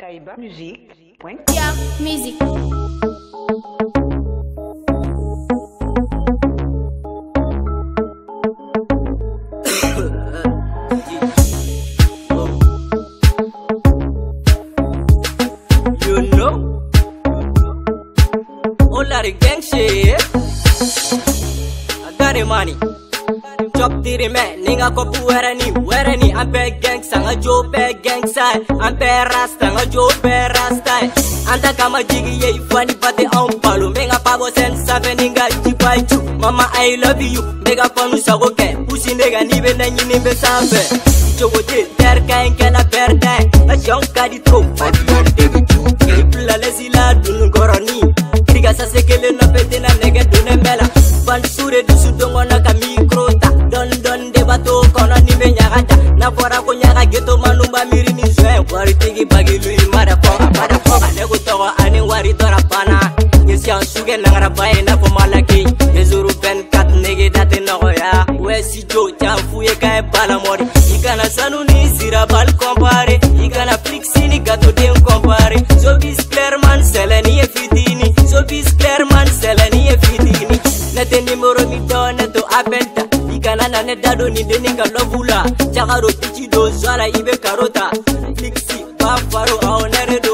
Kaiba Musique. Yeah, music. you know, all eh? got money. chop tiri me Ninga ko pu hereni ni I'm bad gangsta Nga jo bad gangsta I'm rasta Nga jo rasta Anta kama jigi ye ifani pate on palu Menga pabo sen save ninga jipaichu Mama I love you Mega panu sago ke Pusi nega nibe na nyini mbe sambe Jogo te terka enke na perda Na jong kadi tro Fadi yon debi ju Kipla lezi la dun Tiga sa sekele na pete na nege dune mela dusu dongo na fora konyaga geto manumba mirini zwe waritigi bagi lui mara po mara po ane kutoko ane wari tora pana yesi ansuge nangara baye na pomalaki yezuru ben kat nege dati nogoya wesi jo chafu ye kae bala mori ikana sanu ni zira bal kompare ikana fliksi ni gato den kompare so bis clairman seleni ye fitini so bis clairman seleni ye fitini nete nimoro mito neto apenta ikana na nedado ni deninga lovula yagaro pichido zwala ibe karota fixi bafaro aonaredo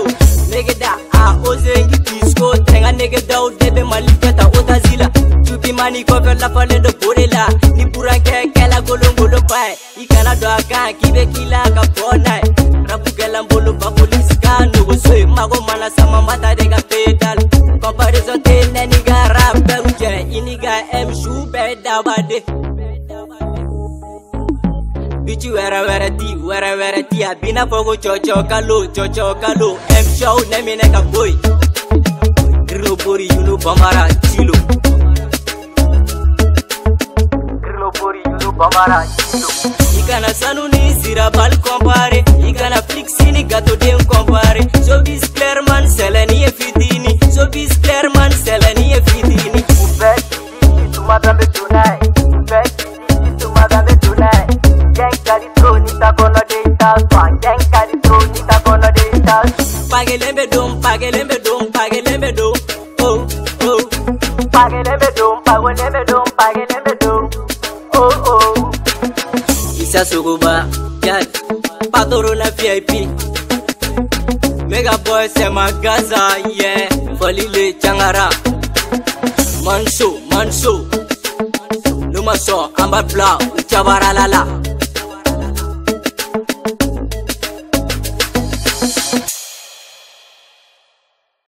negeda a ozengi tisko tenga negeda odebe malifeta otazila tupi mani kofe lafaledo borela ni buranke kela golongolo pae ikana do akan kibe kila ka pona rabugela mbolo ba polisi ka nogo soe mago mana sama mata denga pedal comparison te neniga rapeuje iniga mjube dabade bichi wera wera ti wera wera ti abina fogo chocho kalo chocho kalo em show ne mine ka boy grilo bori yulu bamara chilo grilo bori yulu bamara chilo ikana sanu ni zira bal compare ikana flixini gato den compare so bis clairman selani e fitini so bis clairman Thank God so nita kono dey touch Pagelembe dum, pagelembe dum, pagelembe dum Oh, oh Pagelembe dum, pagelembe dum, pagelembe dum Oh, oh Isa Suguba, yad Patoro na VIP Mega boy se magaza, yeah Folile changara Manso, manso Numaso, ambat blau, chabaralala